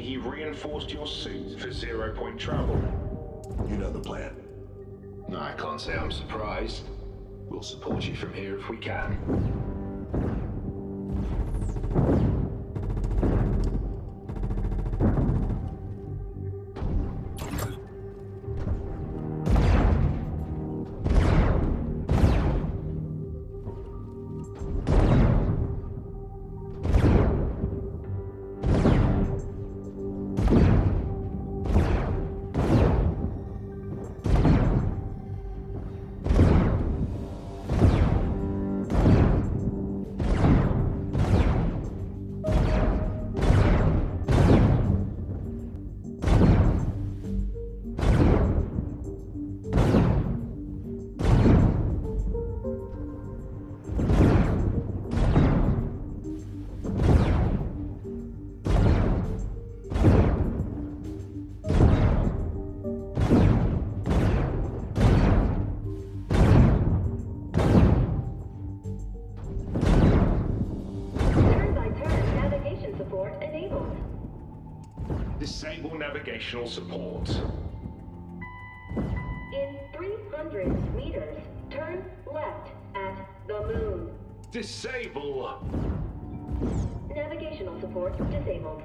He reinforced your suit for zero point travel. You know the plan. I can't say I'm surprised. We'll support you from here if we can. Disable navigational support. In 300 meters, turn left at the moon. Disable! Navigational support disabled.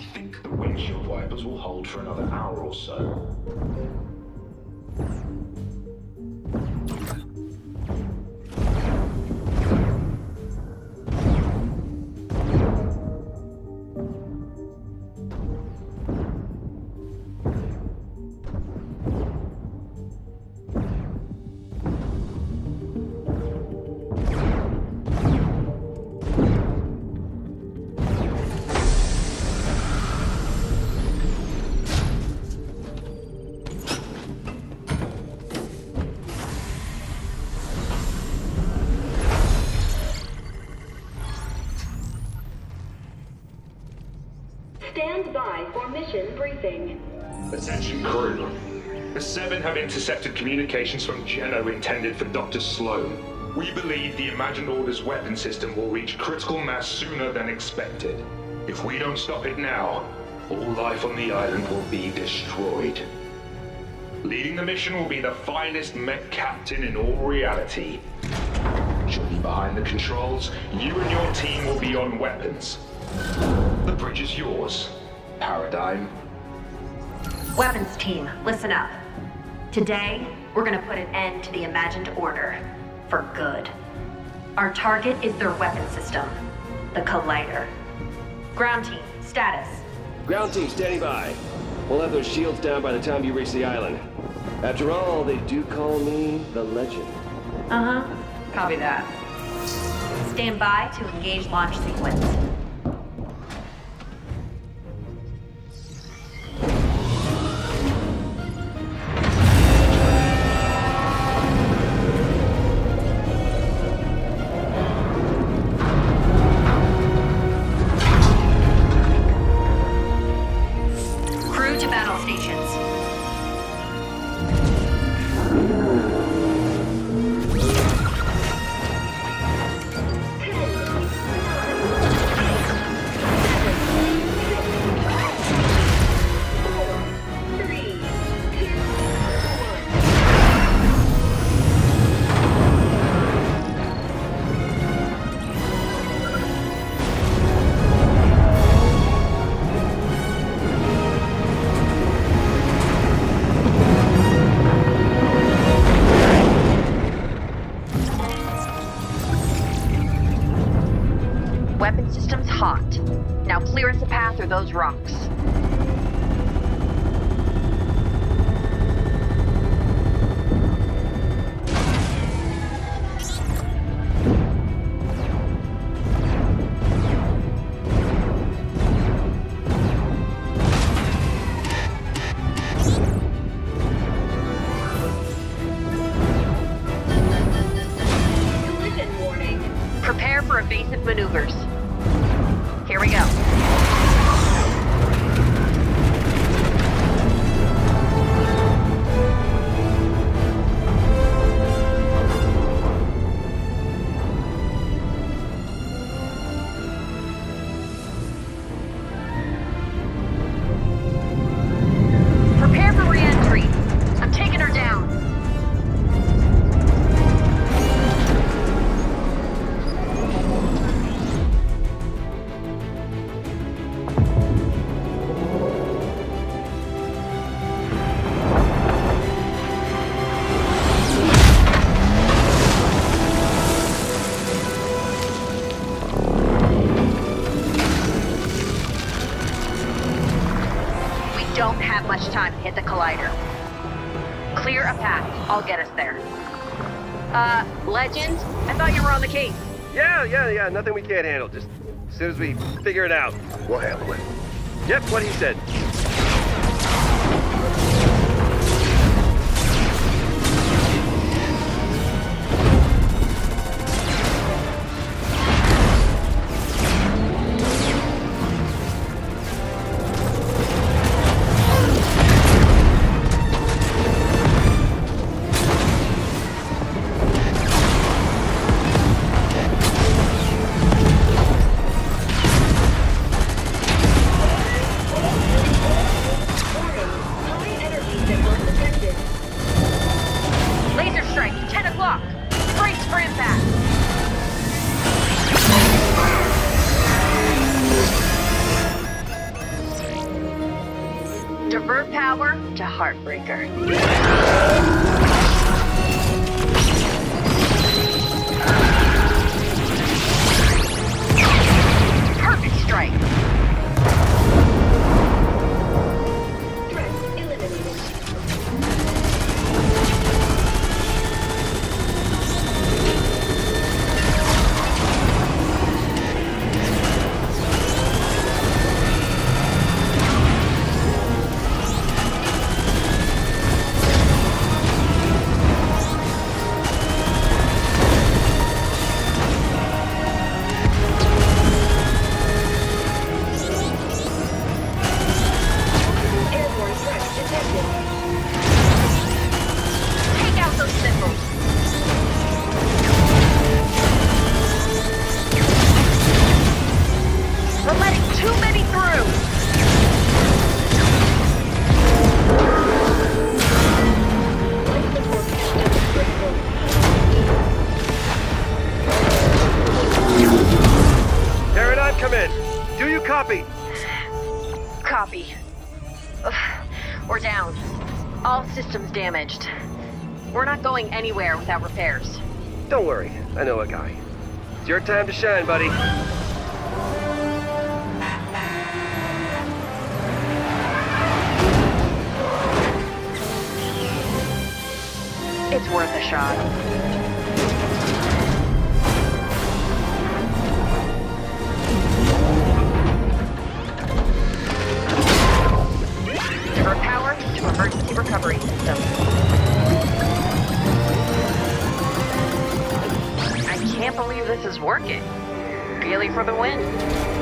I think the windshield wipers will hold for another hour or so. Stand by for mission briefing. Attention crew. The Seven have intercepted communications from Geno intended for Dr. Slone. We believe the Imagined Order's weapon system will reach critical mass sooner than expected. If we don't stop it now, all life on the island will be destroyed. Leading the mission will be the finest mech captain in all reality. She'll be behind the controls. You and your team will be on weapons. The bridge is yours, Paradigm. Weapons team, listen up. Today, we're gonna put an end to the imagined order. For good. Our target is their weapon system. The Collider. Ground team, status. Ground team standing by. We'll have those shields down by the time you reach the island. After all, they do call me the legend. Uh-huh. Copy that. Stand by to engage launch sequence. Those rocks. Prepare for evasive maneuvers. Much time to hit the collider. Clear a path. I'll get us there. Uh, Legend? I thought you were on the case. Yeah, yeah, yeah. Nothing we can't handle. Just as soon as we figure it out. We'll handle it. Yep, what he said. Don't worry, I know a guy. It's your time to shine, buddy. It's worth a shot. Power to emergency recovery system. Can't believe this is working. Really for the win.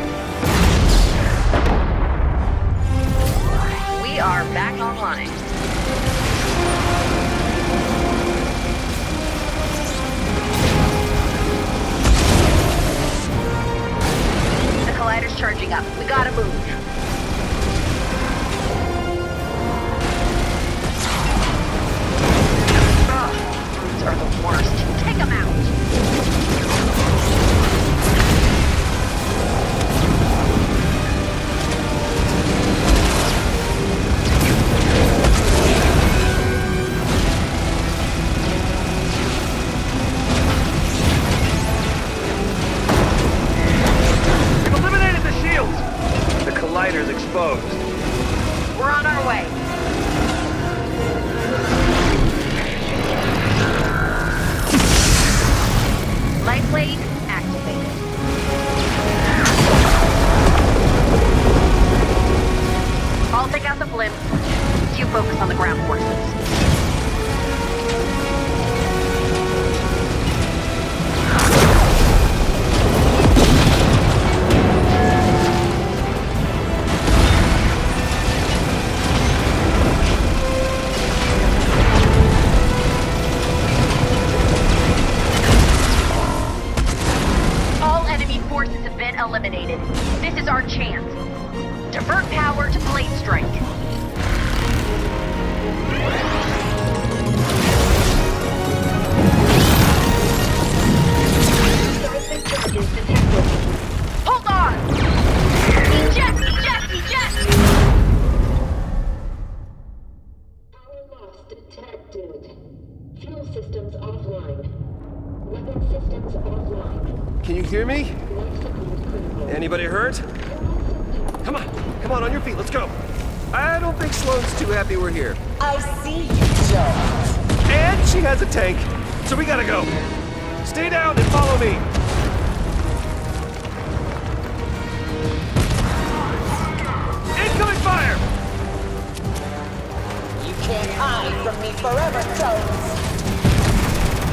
Forever.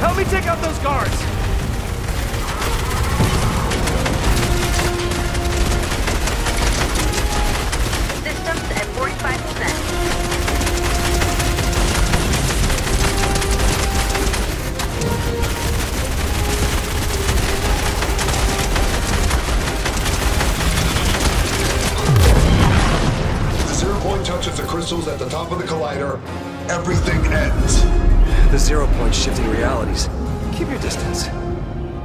Help me take out those guards! The top of the collider. Everything ends. The zero point shifting realities. Keep your distance.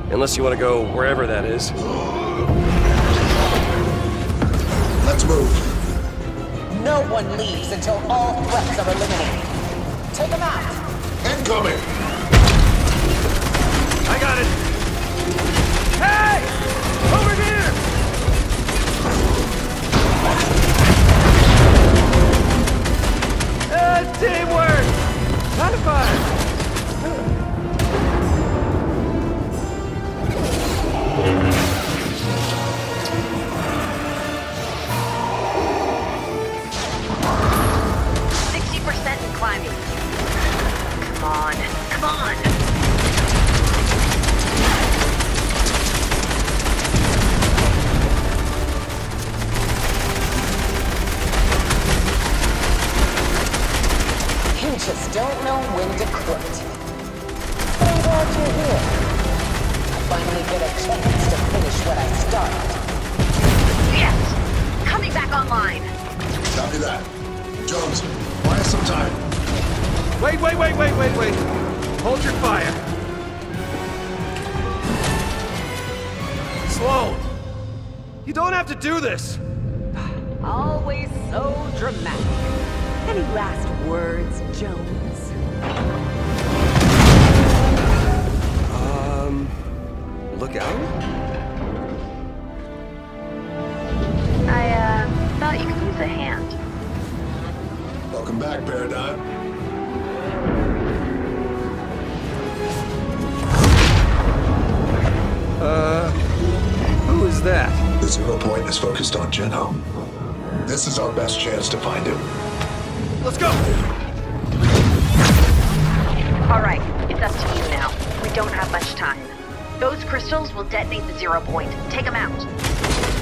Unless you want to go wherever that is. Let's move. No one leaves until all threats are eliminated. Take them out. Incoming. I got it! Hey! Over here! Teamwork! High five! Get a chance to finish what I started. Yes, coming back online. Copy that. Jones, buy us some time. Wait, wait, wait, wait, wait, wait. Hold your fire. Slone! You don't have to do this! Always so dramatic. Any last words, Jones? Look out? I, uh, thought you could use a hand. Welcome back, Paradigm. Uh, who is that? The zero point is focused on Geno. This is our best chance to find him. Let's go! All right, it's up to you now. We don't have much time. Those crystals will detonate the zero point. Take them out.